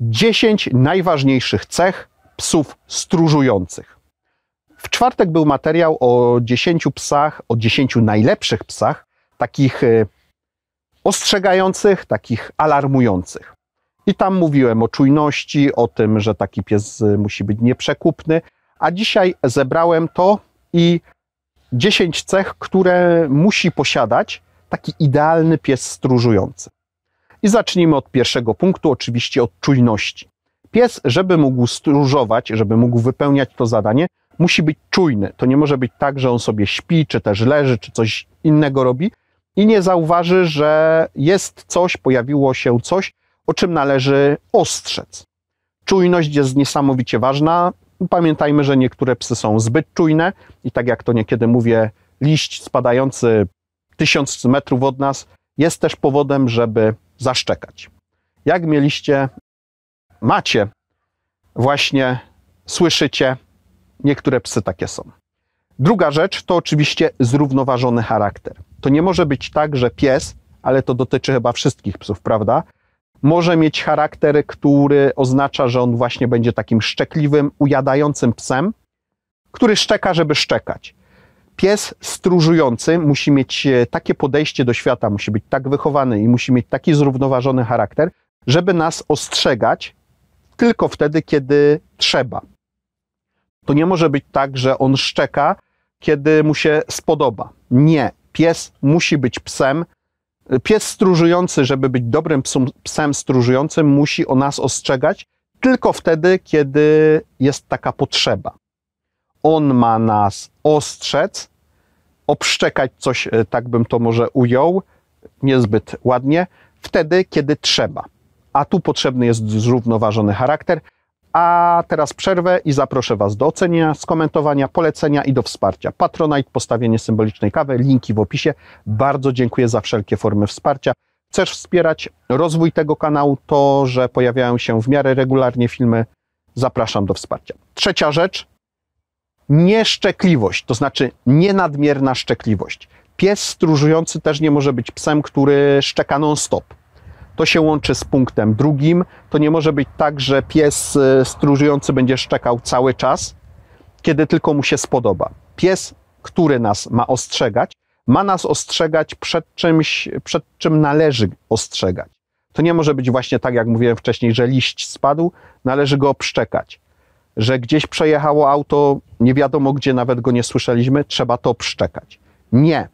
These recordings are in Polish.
10 najważniejszych cech psów stróżujących. W czwartek był materiał o 10 psach, o 10 najlepszych psach, takich e, ostrzegających, takich alarmujących. I tam mówiłem o czujności, o tym, że taki pies e, musi być nieprzekupny, a dzisiaj zebrałem to i 10 cech, które musi posiadać taki idealny pies stróżujący. I zacznijmy od pierwszego punktu, oczywiście od czujności. Pies, żeby mógł stróżować, żeby mógł wypełniać to zadanie, musi być czujny. To nie może być tak, że on sobie śpi, czy też leży, czy coś innego robi i nie zauważy, że jest coś, pojawiło się coś, o czym należy ostrzec. Czujność jest niesamowicie ważna. Pamiętajmy, że niektóre psy są zbyt czujne i tak jak to niekiedy mówię, liść spadający tysiąc metrów od nas jest też powodem, żeby zaszczekać. Jak mieliście, macie, właśnie słyszycie, niektóre psy takie są. Druga rzecz to oczywiście zrównoważony charakter. To nie może być tak, że pies, ale to dotyczy chyba wszystkich psów, prawda? Może mieć charakter, który oznacza, że on właśnie będzie takim szczekliwym, ujadającym psem, który szczeka, żeby szczekać. Pies stróżujący musi mieć e, takie podejście do świata, musi być tak wychowany i musi mieć taki zrównoważony charakter, żeby nas ostrzegać tylko wtedy, kiedy trzeba. To nie może być tak, że on szczeka, kiedy mu się spodoba. Nie. Pies musi być psem. Pies stróżujący, żeby być dobrym psem, psem stróżującym, musi o nas ostrzegać tylko wtedy, kiedy jest taka potrzeba. On ma nas ostrzec, obszczekać coś, e, tak bym to może ujął, niezbyt ładnie, wtedy, kiedy trzeba. A tu potrzebny jest zrównoważony charakter. A teraz przerwę i zaproszę Was do ocenienia, skomentowania, polecenia i do wsparcia. Patronite, postawienie symbolicznej kawy, linki w opisie. Bardzo dziękuję za wszelkie formy wsparcia. Chcesz wspierać rozwój tego kanału, to, że pojawiają się w miarę regularnie filmy, zapraszam do wsparcia. Trzecia rzecz, nieszczekliwość, to znaczy nienadmierna szczekliwość. Pies stróżujący też nie może być psem, który szczeka non-stop. To się łączy z punktem drugim. To nie może być tak, że pies e, stróżujący będzie szczekał cały czas, kiedy tylko mu się spodoba. Pies, który nas ma ostrzegać, ma nas ostrzegać przed czymś, przed czym należy ostrzegać. To nie może być właśnie tak, jak mówiłem wcześniej, że liść spadł, należy go obszczekać że gdzieś przejechało auto, nie wiadomo gdzie, nawet go nie słyszeliśmy, trzeba to pszczekać. Nie.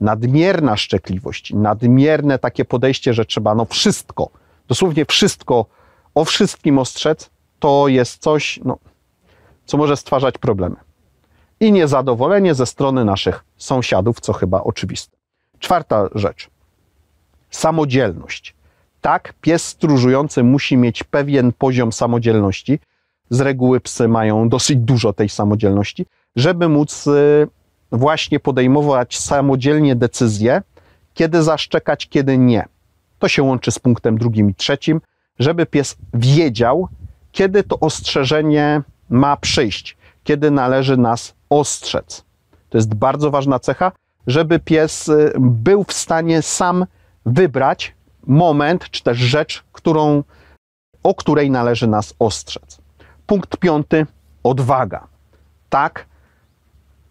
Nadmierna szczekliwość, nadmierne takie podejście, że trzeba no wszystko, dosłownie wszystko, o wszystkim ostrzec, to jest coś, no, co może stwarzać problemy. I niezadowolenie ze strony naszych sąsiadów, co chyba oczywiste. Czwarta rzecz. Samodzielność. Tak, pies stróżujący musi mieć pewien poziom samodzielności, z reguły psy mają dosyć dużo tej samodzielności, żeby móc y, właśnie podejmować samodzielnie decyzje, kiedy zaszczekać, kiedy nie. To się łączy z punktem drugim i trzecim, żeby pies wiedział, kiedy to ostrzeżenie ma przyjść, kiedy należy nas ostrzec. To jest bardzo ważna cecha, żeby pies y, był w stanie sam wybrać moment czy też rzecz, którą, o której należy nas ostrzec. Punkt piąty odwaga. Tak,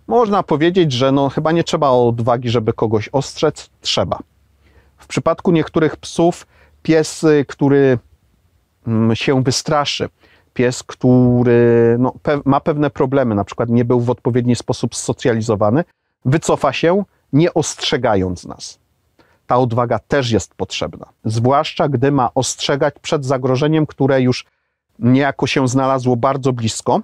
można powiedzieć, że no, chyba nie trzeba odwagi, żeby kogoś ostrzec. Trzeba. W przypadku niektórych psów, pies, który mm, się wystraszy, pies, który no, pe ma pewne problemy, na przykład nie był w odpowiedni sposób socjalizowany, wycofa się, nie ostrzegając nas. Ta odwaga też jest potrzebna, zwłaszcza gdy ma ostrzegać przed zagrożeniem, które już niejako się znalazło bardzo blisko,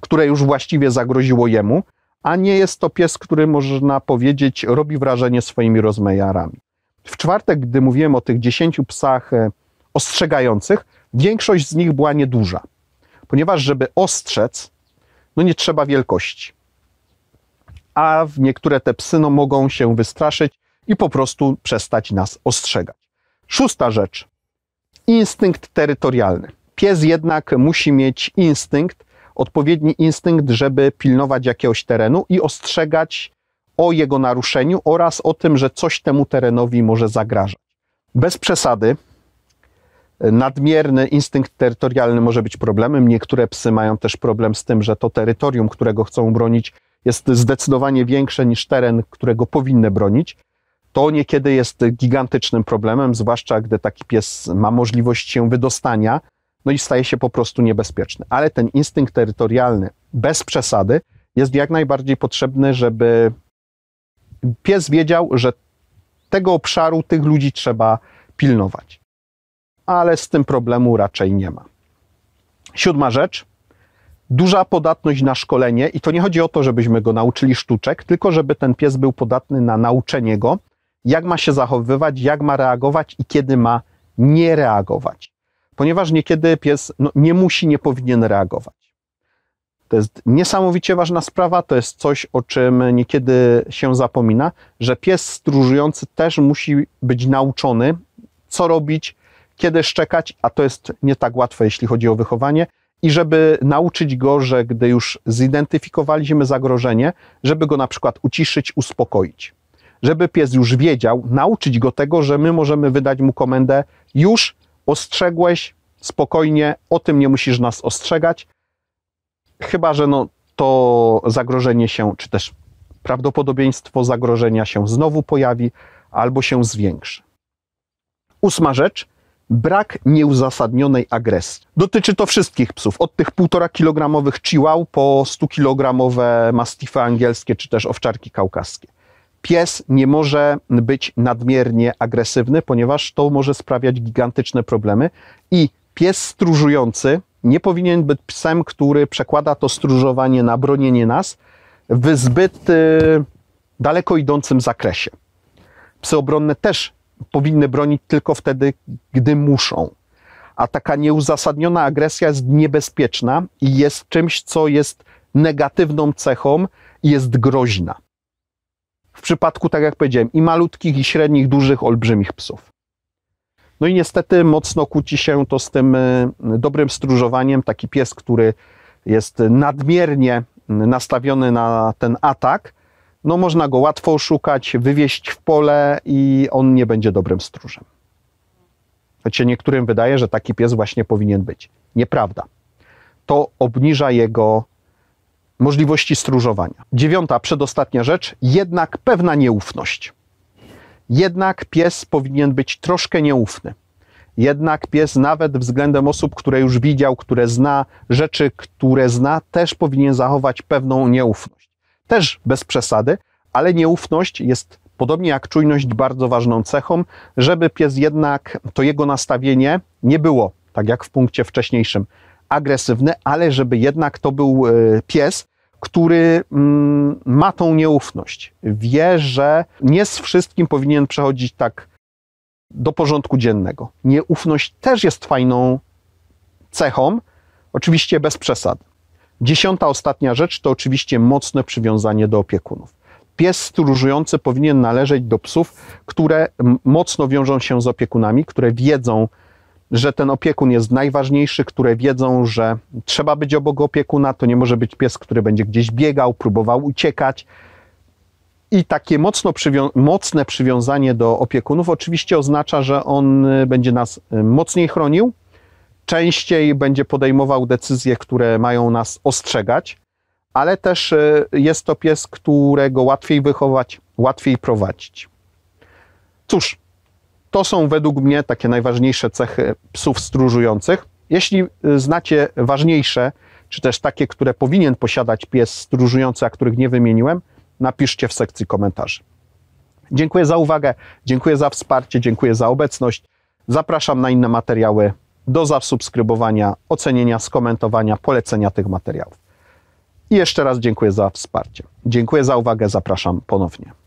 które już właściwie zagroziło jemu, a nie jest to pies, który można powiedzieć robi wrażenie swoimi rozmiarami. W czwartek, gdy mówiłem o tych dziesięciu psach e, ostrzegających, większość z nich była nieduża, ponieważ żeby ostrzec, no nie trzeba wielkości. A niektóre te psy no, mogą się wystraszyć i po prostu przestać nas ostrzegać. Szósta rzecz instynkt terytorialny. Pies jednak musi mieć instynkt, odpowiedni instynkt, żeby pilnować jakiegoś terenu i ostrzegać o jego naruszeniu oraz o tym, że coś temu terenowi może zagrażać. Bez przesady, Nadmierny instynkt terytorialny może być problemem. Niektóre psy mają też problem z tym, że to terytorium, którego chcą bronić, jest zdecydowanie większe niż teren, którego powinny bronić. To niekiedy jest gigantycznym problemem, zwłaszcza gdy taki pies ma możliwość się wydostania, no i staje się po prostu niebezpieczny. Ale ten instynkt terytorialny, bez przesady, jest jak najbardziej potrzebny, żeby pies wiedział, że tego obszaru, tych ludzi trzeba pilnować. Ale z tym problemu raczej nie ma. Siódma rzecz. Duża podatność na szkolenie, i to nie chodzi o to, żebyśmy go nauczyli sztuczek, tylko żeby ten pies był podatny na nauczenie go, jak ma się zachowywać, jak ma reagować i kiedy ma nie reagować. Ponieważ niekiedy pies no, nie musi, nie powinien reagować. To jest niesamowicie ważna sprawa, to jest coś, o czym niekiedy się zapomina, że pies stróżujący też musi być nauczony, co robić, kiedy szczekać, a to jest nie tak łatwe, jeśli chodzi o wychowanie. I żeby nauczyć go, że gdy już zidentyfikowaliśmy zagrożenie, żeby go na przykład uciszyć, uspokoić. Żeby pies już wiedział, nauczyć go tego, że my możemy wydać mu komendę: już ostrzegłeś, spokojnie, o tym nie musisz nas ostrzegać, Chyba, że no, to zagrożenie się, czy też prawdopodobieństwo zagrożenia się znowu pojawi albo się zwiększy. Ósma rzecz. Brak nieuzasadnionej agresji. Dotyczy to wszystkich psów, od tych 1,5 kilogramowych chihuahua po 100 kilogramowe mastify angielskie czy też owczarki kaukaskie. Pies nie może być nadmiernie agresywny, ponieważ to może sprawiać gigantyczne problemy i pies stróżujący nie powinien być psem, który przekłada to stróżowanie na bronienie nas w zbyt y, daleko idącym zakresie. Psy obronne też powinny bronić tylko wtedy, gdy muszą. A taka nieuzasadniona agresja jest niebezpieczna i jest czymś, co jest negatywną cechą i jest groźna. W przypadku, tak jak powiedziałem, i malutkich, i średnich, dużych, olbrzymich psów. No i niestety mocno kłóci się to z tym e, dobrym stróżowaniem. Taki pies, który jest nadmiernie nastawiony na ten atak, no można go łatwo oszukać, wywieźć w pole i on nie będzie dobrym stróżem. Choć się niektórym wydaje, że taki pies właśnie powinien być. Nieprawda. To obniża jego możliwości stróżowania. Dziewiąta, przedostatnia rzecz, jednak pewna nieufność. Jednak pies powinien być troszkę nieufny. Jednak pies, nawet względem osób, które już widział, które zna, rzeczy, które zna, też powinien zachować pewną nieufność. Też bez przesady, ale nieufność jest podobnie jak czujność bardzo ważną cechą, żeby pies jednak, to jego nastawienie nie było, tak jak w punkcie wcześniejszym, agresywne, ale żeby jednak to był e, pies, który mm, ma tą nieufność. Wie, że nie z wszystkim powinien przechodzić tak do porządku dziennego. Nieufność też jest fajną cechą, oczywiście bez przesad. Dziesiąta, ostatnia rzecz to oczywiście mocne przywiązanie do opiekunów. Pies stróżujący powinien należeć do psów, które mocno wiążą się z opiekunami, które wiedzą, że ten opiekun jest najważniejszy, które wiedzą, że trzeba być obok opiekuna, to nie może być pies, który będzie gdzieś biegał, próbował uciekać. I takie mocno przywią mocne przywiązanie do opiekunów oczywiście oznacza, że on y, będzie nas y, mocniej chronił, częściej będzie podejmował decyzje, które mają nas ostrzegać, ale też y, jest to pies, którego łatwiej wychować, łatwiej prowadzić. Cóż, to są według mnie takie najważniejsze cechy psów stróżujących. Jeśli y, znacie ważniejsze, czy też takie, które powinien posiadać pies stróżujący, a których nie wymieniłem, napiszcie w sekcji komentarzy. Dziękuję za uwagę, dziękuję za wsparcie, dziękuję za obecność. Zapraszam na inne materiały do zasubskrybowania, ocenienia, skomentowania, polecenia tych materiałów. I jeszcze raz dziękuję za wsparcie. Dziękuję za uwagę, zapraszam ponownie.